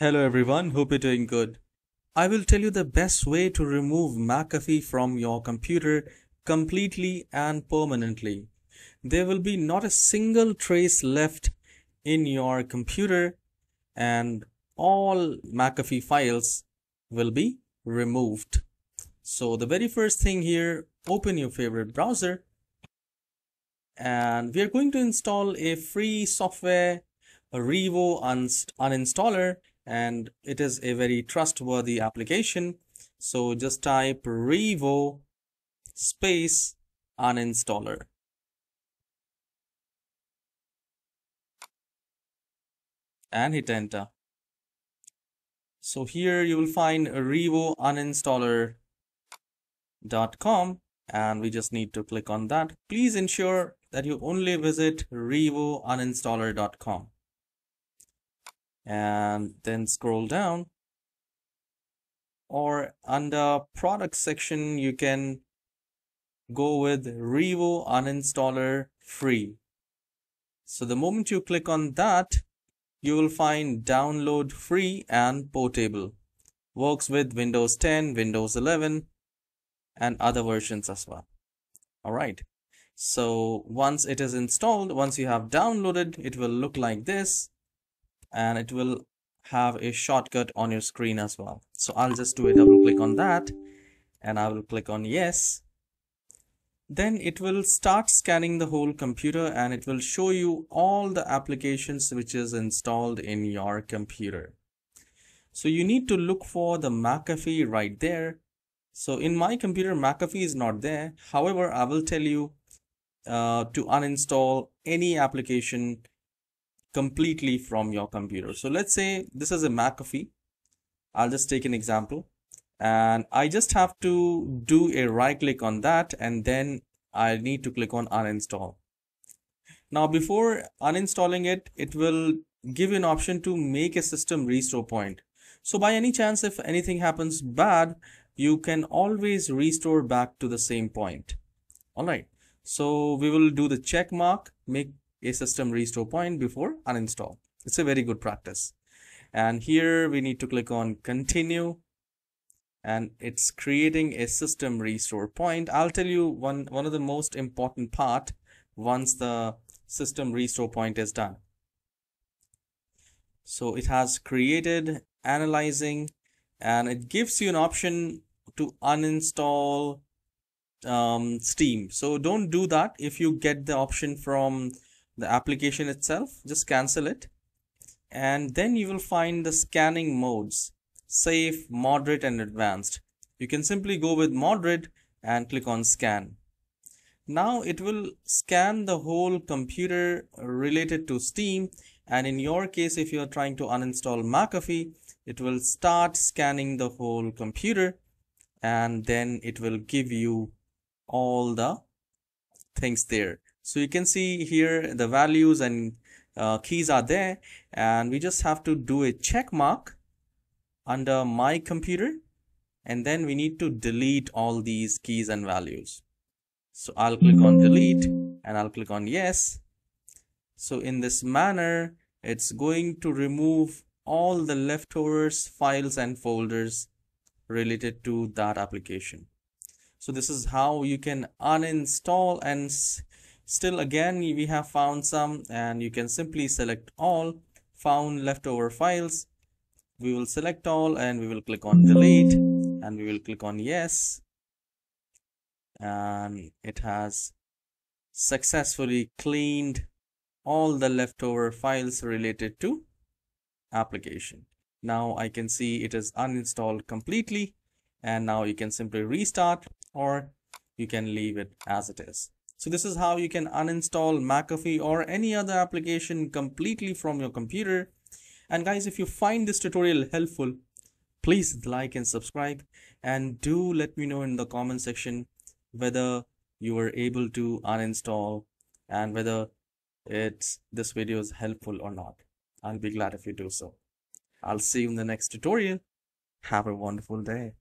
Hello everyone, hope you're doing good. I will tell you the best way to remove McAfee from your computer completely and permanently. There will be not a single trace left in your computer and all McAfee files will be removed. So the very first thing here, open your favorite browser and we are going to install a free software, a Revo uninstaller and it is a very trustworthy application. So just type revo space uninstaller. And hit enter. So here you will find revo uninstaller.com and we just need to click on that. Please ensure that you only visit revo uninstaller.com and then scroll down. Or under product section you can go with revo uninstaller free. So the moment you click on that you will find download free and portable. Works with windows 10 windows 11 and other versions as well. All right. So once it is installed once you have downloaded it will look like this and it will have a shortcut on your screen as well. So i'll just do a double click on that and i will click on yes. Then it will start scanning the whole computer and it will show you all the applications which is installed in your computer. So you need to look for the McAfee right there. So in my computer McAfee is not there. However I will tell you uh, to uninstall any application completely from your computer. So let's say this is a McAfee. I'll just take an example and I just have to do a right click on that and then I need to click on uninstall. Now before uninstalling it, it will give you an option to make a system restore point. So by any chance, if anything happens bad, you can always restore back to the same point. All right. So we will do the check mark, make a system restore point before uninstall. It's a very good practice. And here we need to click on continue and it's creating a system restore point. I'll tell you one, one of the most important part once the system restore point is done. So it has created analyzing and it gives you an option to uninstall um, Steam. So don't do that if you get the option from the application itself just cancel it. And then you will find the scanning modes safe moderate and advanced. You can simply go with moderate and click on scan. Now it will scan the whole computer related to steam. And in your case if you are trying to uninstall mcafee it will start scanning the whole computer. And then it will give you all the things there so you can see here the values and uh, keys are there and we just have to do a check mark under my computer and then we need to delete all these keys and values. So I'll click on delete and I'll click on yes. So in this manner, it's going to remove all the leftovers, files and folders related to that application. So this is how you can uninstall and still again we have found some and you can simply select all found leftover files. We will select all and we will click on delete and we will click on yes. And it has successfully cleaned all the leftover files related to application. Now I can see it is uninstalled completely and now you can simply restart or you can leave it as it is so this is how you can uninstall McAfee or any other application completely from your computer. And guys, if you find this tutorial helpful, please like and subscribe and do let me know in the comment section whether you were able to uninstall and whether it's this video is helpful or not. I'll be glad if you do so. I'll see you in the next tutorial. Have a wonderful day.